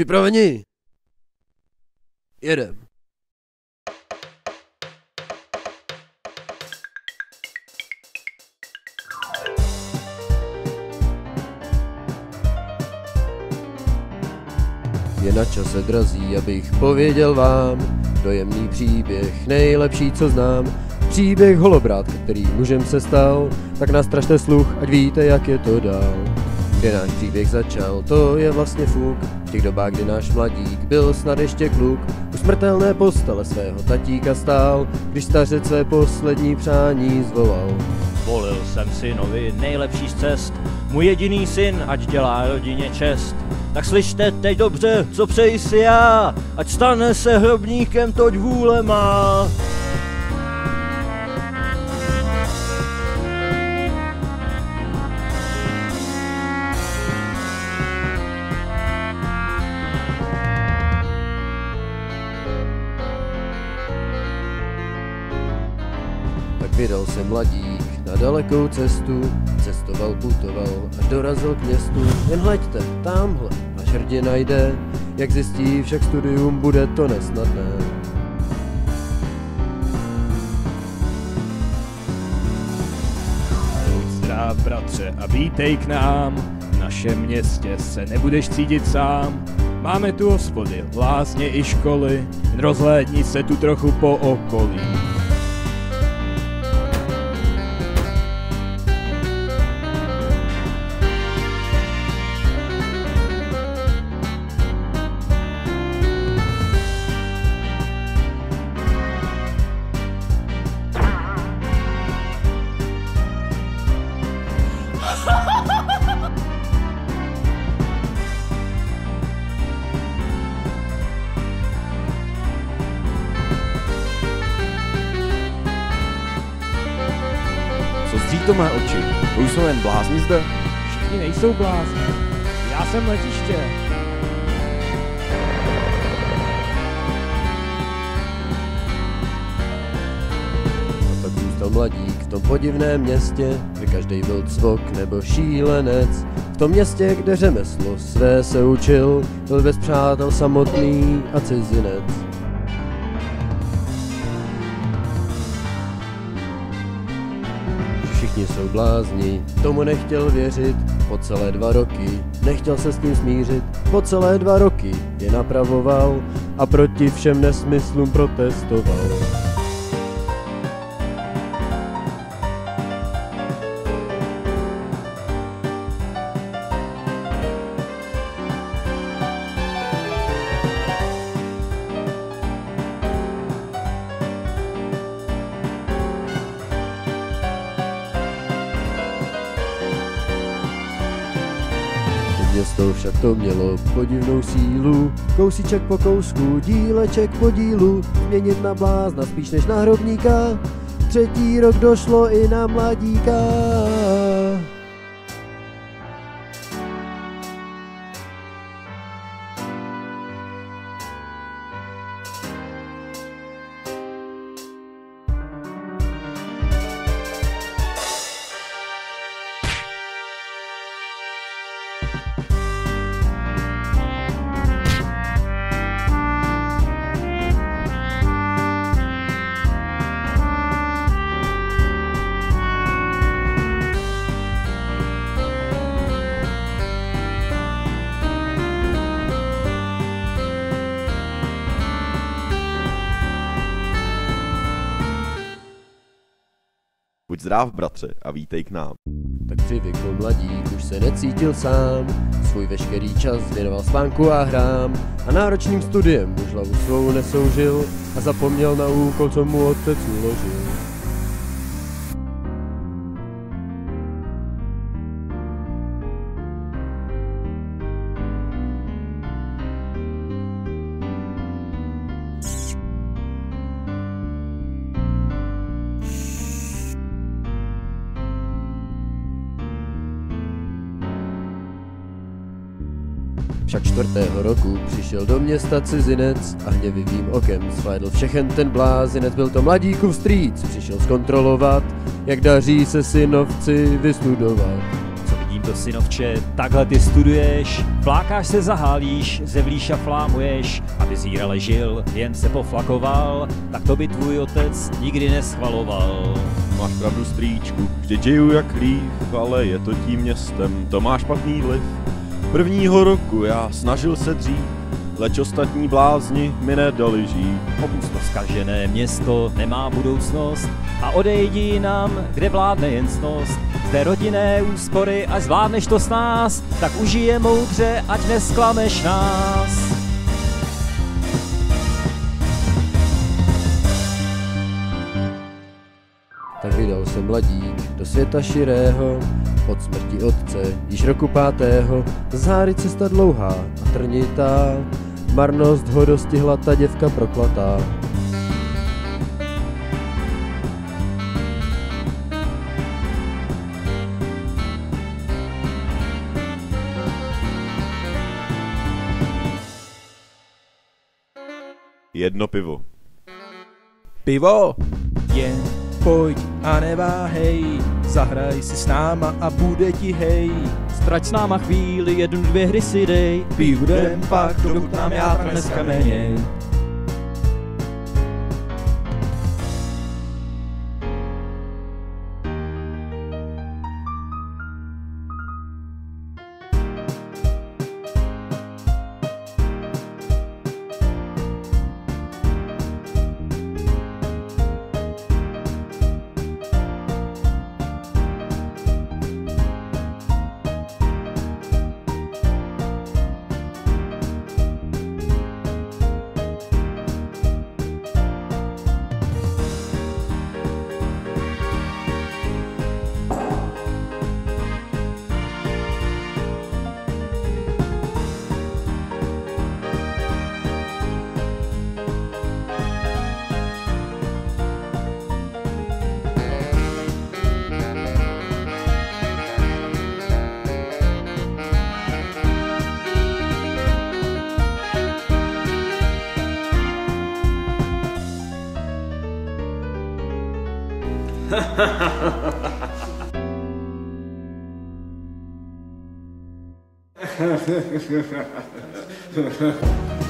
Připraveni? Jedem. Je na čase drazí, abych pověděl vám dojemný příběh, nejlepší, co znám. Příběh holobrátka, který mužem se stal, tak nastražte sluch, ať víte, jak je to dál. Kde náš příběh začal, to je vlastně fuk. V těch dobách, kdy náš mladík byl snad ještě kluk, u smrtelné postele svého tatíka stál, když stařec své poslední přání zvolal. Volil jsem synovi nejlepší z cest, můj jediný syn, ať dělá rodině čest. Tak slyšte teď dobře, co přeji si já, ať stane se hrobníkem, toť vůle má. Vydal se mladík na dalekou cestu, cestoval, putoval, až dorazil k městu. Jen hleďte, tamhle, až hrdina jde, jak zjistí, však studium bude to nesnadné. Zdrav bratře a vítej k nám, v našem městě se nebudeš cítit sám. Máme tu hospody, lázně i školy, rozhlédni se tu trochu po okolí. Mé oči? To už jsou jen blázni zde? Všichni nejsou blázni. Já jsem letiště. A tak zůstal mladík v tom podivném městě, kde každý byl cvok nebo šílenec. V tom městě, kde řemeslo své se učil, byl bez přátel samotný a cizinec. Všichni jsou blázni, tomu nechtěl věřit, po celé dva roky, nechtěl se s tím smířit, po celé dva roky. Je napravoval a proti všem nesmyslům protestoval. Však to mělo podivnou sílu, kousíček po kousku, díleček po dílu, změnit na blázna spíš než na hrobníka, třetí rok došlo i na mladíka. Zdrav, bratře, a vítej k nám. Tak přivykl mladík, už se necítil sám, svůj veškerý čas věnoval spánku a hrám a náročným studiem už hlavu svou nesoužil a zapomněl na úkol, co mu otec uložil. Roku přišel do města cizinec a hněvivým okem shlédl všechen ten blázinec. Byl to mladíku vstříc, přišel zkontrolovat, jak daří se synovci vystudovat. Co vidím Tímto synovče, takhle ty studuješ, flákáš se zahálíš, zevlíš a flámuješ, aby zírale žil, jen se poflakoval, tak to by tvůj otec nikdy neschvaloval. Máš pravdu, strýčku, vždy žiju jak lív, ale je to tím městem, to má špatný vliv. Prvního roku já snažil se dřív, leč ostatní blázni mi nedali žít. Opust to zkažené město nemá budoucnost a odejdi jinam, kde vládne jen snost. Zde rodinné úspory, až zvládneš to s nás, tak užije moudře, ať nesklameš nás. Tak vydal se mladík do světa širého, od smrti otce, již roku pátého, z háry cesta dlouhá a trnitá, marnost ho dostihla ta děvka proklatá. Jedno pivo. Pivo, Jen pojď a neváhej, zahraj si s náma a bude ti hej. Strať s náma chvíli, jednu, dvě hry si dej. Budem pak, dokud nám játra neskameněj. Tak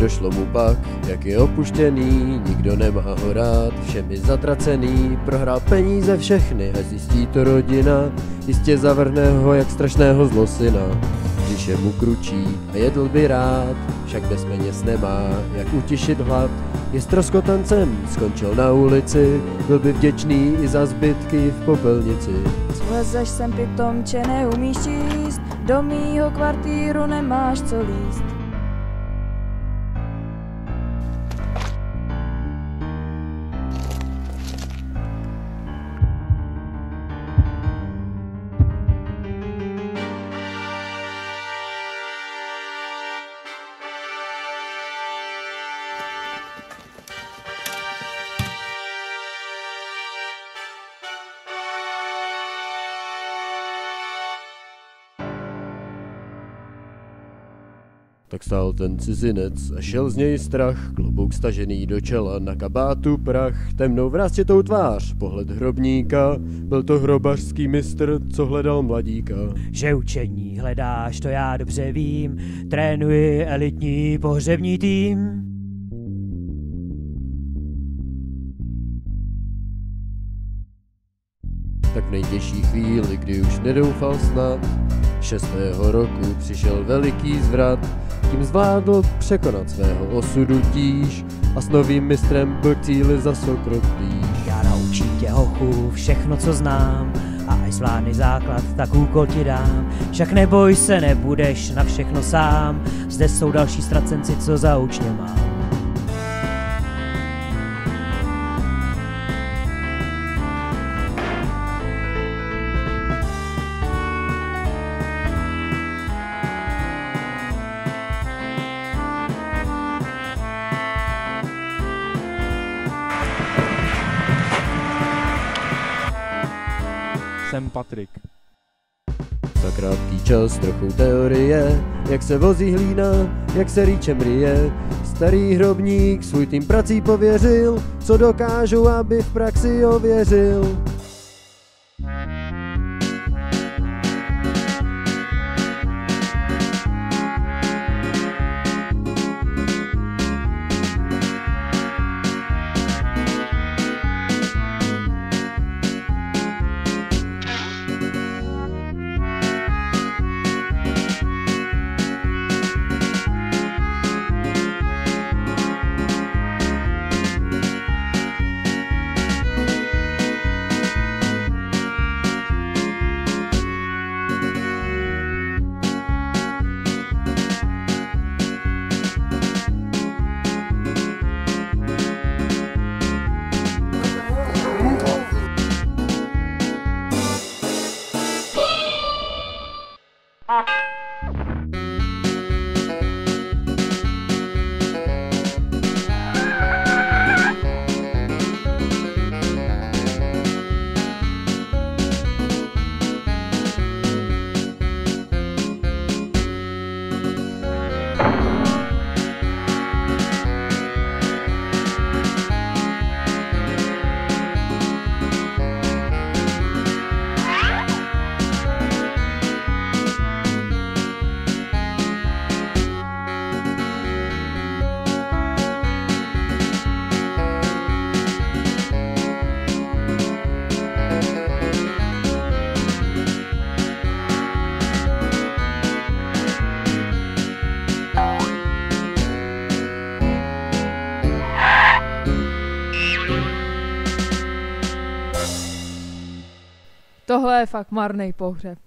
došlo mu pak, jak je opuštěný, nikdo nemá ho rád, všemi zatracený, prohrál peníze všechny, až zjistí to rodina, jistě zavrhne ho jak strašného zlosina. Když je mu kručí a jedl by rád, však bez peněz nemá, jak utišit hlad, je stroskotancem, skončil na ulici, byl by vděčný i za zbytky v popelnici. Lezeš sem pitomče, neumíš číst, do mýho kvartíru nemáš co líst. Tak stál ten cizinec a šel z něj strach, klobouk stažený do čela, na kabátu prach, temnou vrástětou tvář, pohled hrobníka, byl to hrobařský mistr, co hledal mladíka. Že učení hledáš, to já dobře vím, trénuji elitní pohřební tým. Tak v nejtěžší chvíli, kdy už nedoufal snad, šestého roku přišel veliký zvrat, tím zvládl překonat svého osudu tíž a s novým mistrem byl cíli za sokrok blíž. Já naučím tě hochu všechno, co znám, a až zvládneš základ, tak úkol ti dám. Však neboj se, nebudeš na všechno sám, zde jsou další ztracenci, co za učně mám. Patrik. Za krátký čas trochu teorie, jak se vozí hlína, jak se rýčem ryje. Starý hrobník svůj tým prací pověřil, co dokážu, aby v praxi ověřil. Je fakt marný pohřeb.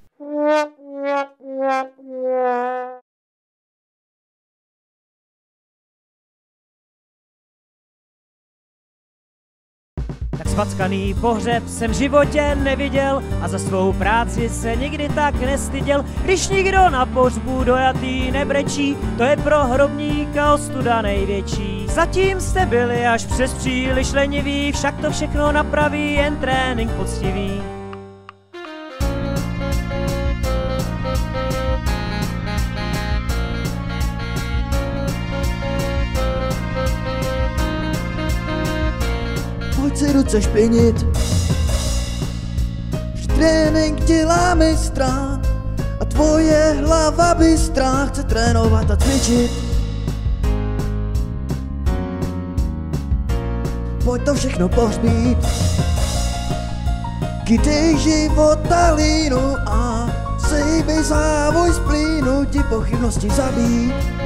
Tak spackaný pohřeb jsem v životě neviděl a za svou práci se nikdy tak nestyděl. Když nikdo na pohřbu dojatý nebrečí, to je pro hrobníka ostuda největší. Zatím jste byli až přes příliš lenivý, však to všechno napraví jen trénink poctivý. Pojď si ruce špinit. Vždy trénink dělá mistra a tvoje hlava bystrá chce trénovat a cvičit. Pojď to všechno pohřbít. Kdy života línu a sejby závoj z plínu ti pochybnosti zabít.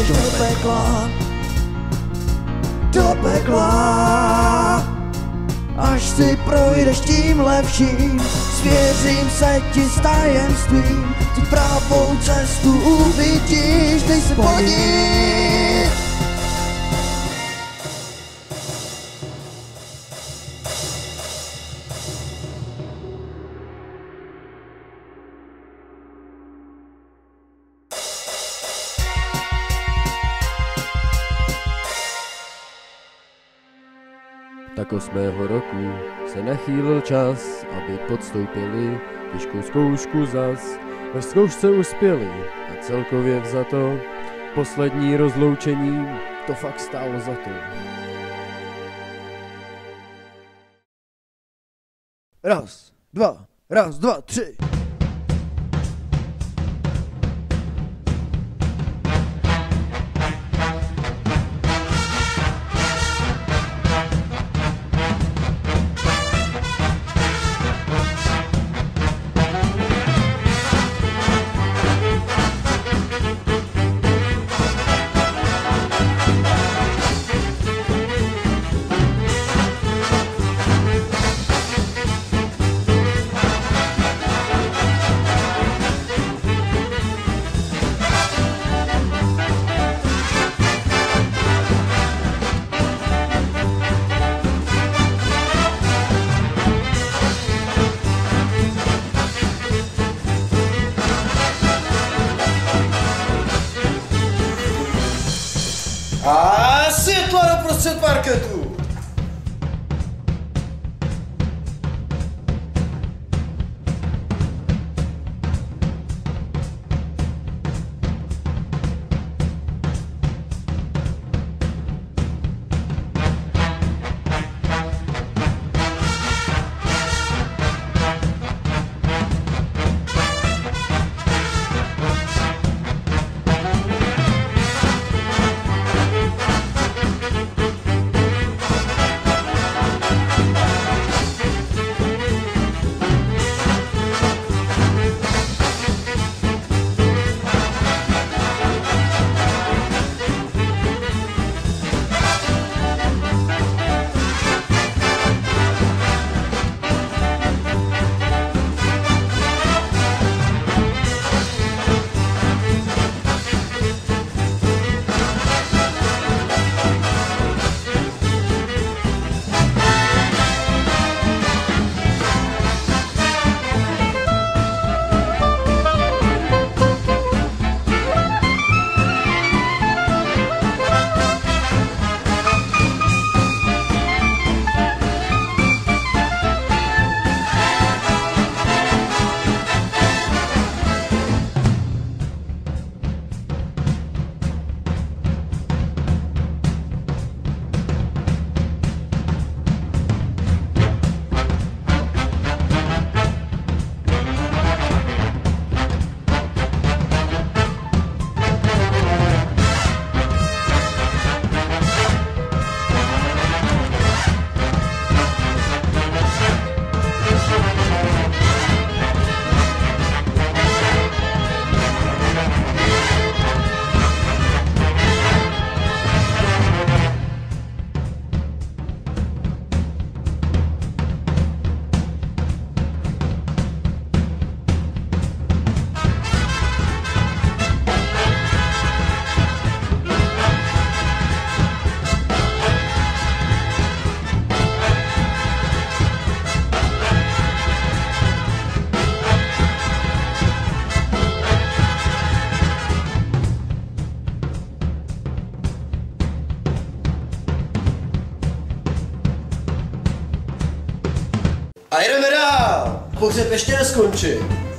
A nedeš do pekla. Do pekla. Až si projdeš tím lepším, svěřím se ti s tajemstvím, ty pravou cestu uvidíš, dej se po. Osmého roku se nachýlil čas, aby podstoupili těžkou zkoušku zas. Ve zkoušce uspěli a celkově vzato poslední rozloučení to fakt stálo za to. Raz, dva, raz, dva, tři. Pohřeb ještě neskončil.